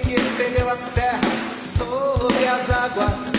Que estendeu as terras sobre as águas.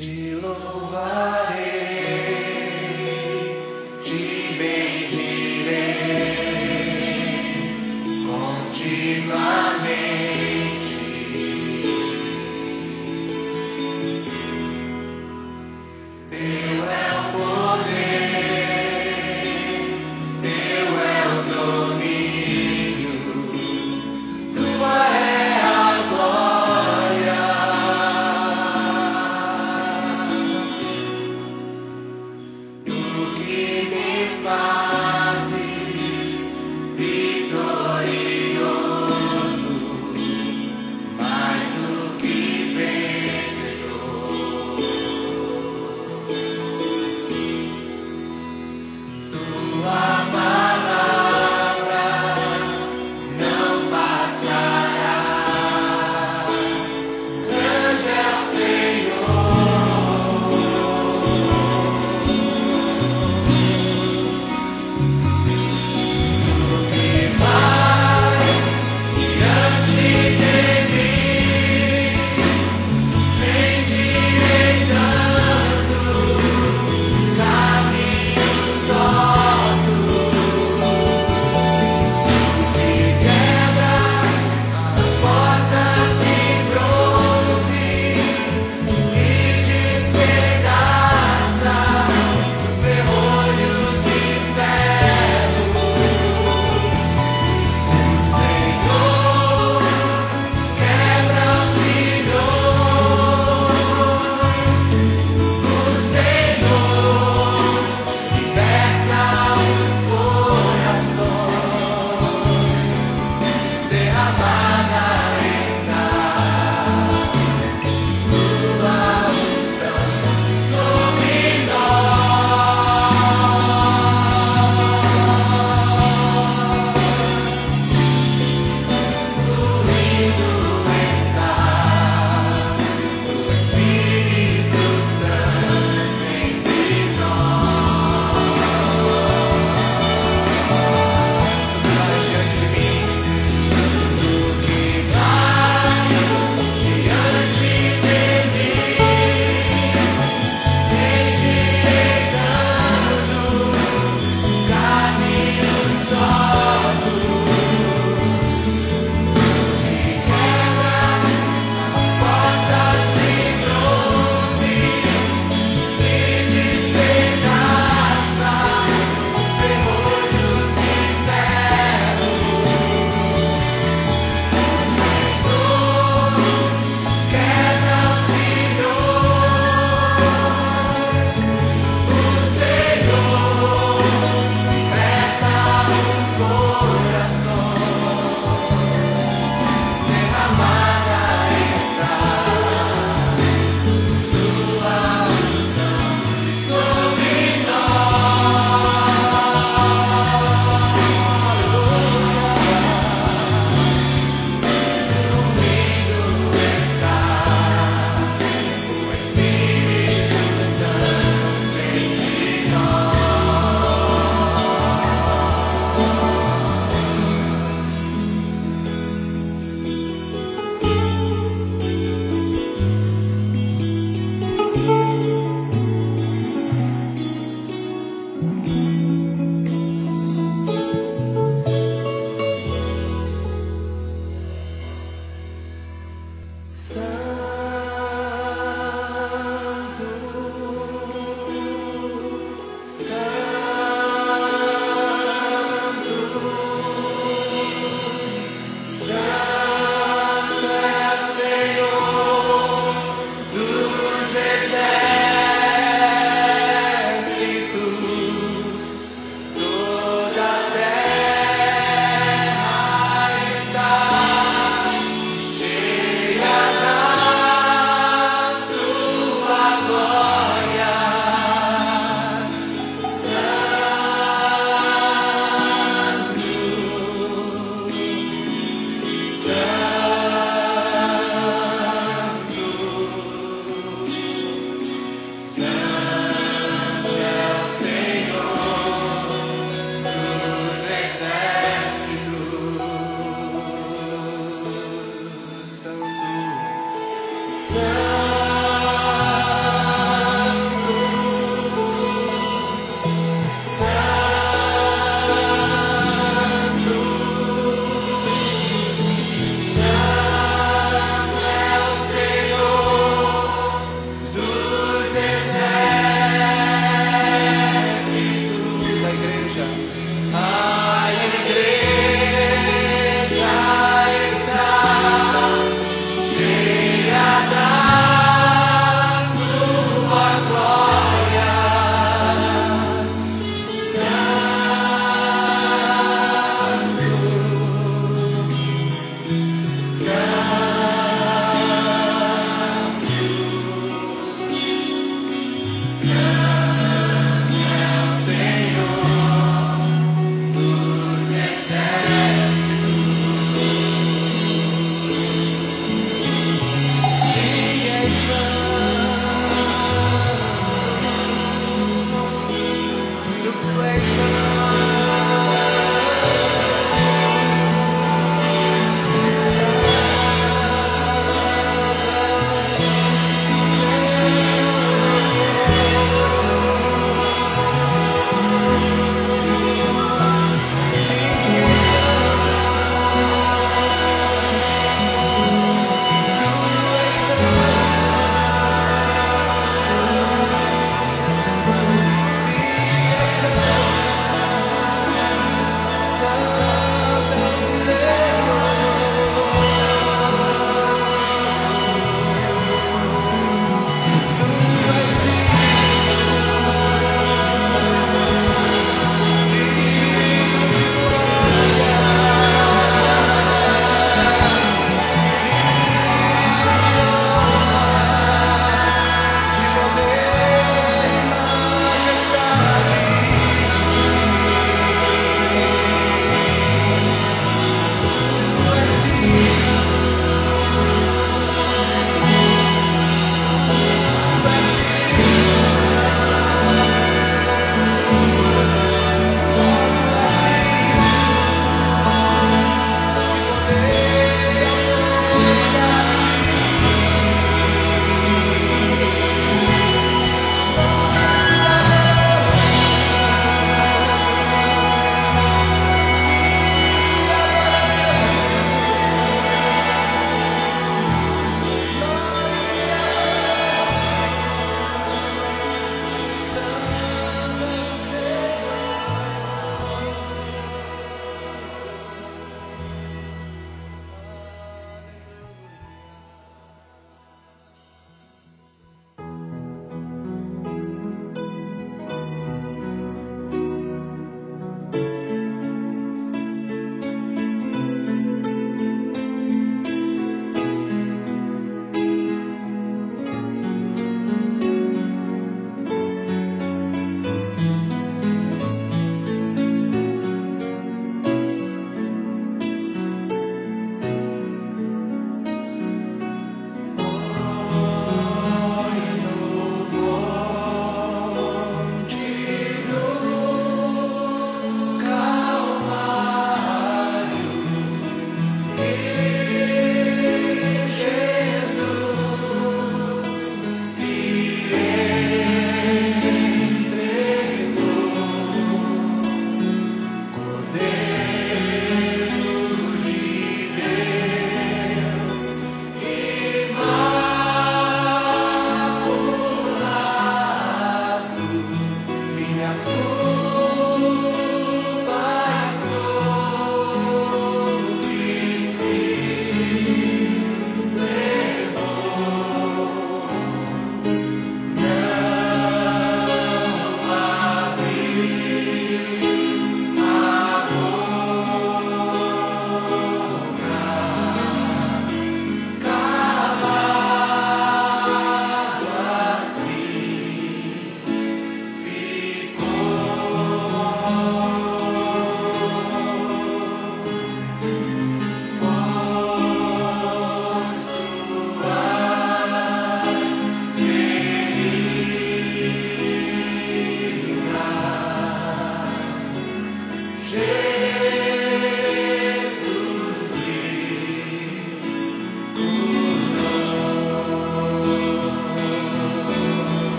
Te louvar.